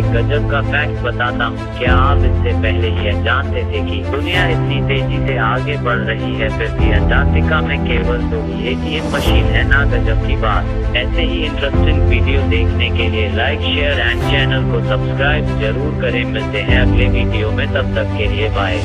एक गजब का फैक्ट बताता हूँ क्या आप इससे पहले यह जानते थे कि दुनिया इतनी तेज़ी से आगे बढ़ रही है, फिर भी अंटार्कटिका में केवल दो ही एटीएम मशीन है ना गजब की बात। ऐसे ही इंटरेस्टिंग वीडियो देखने के लिए लाइक शेयर एंड चैनल को सब्सक्राइब ज़रूर करें। मिलते हैं अगले वीडियो में, तब तक के लिए बाय